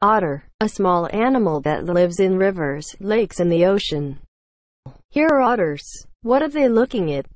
Otter, a small animal that lives in rivers, lakes and the ocean. Here are otters. What are they looking at?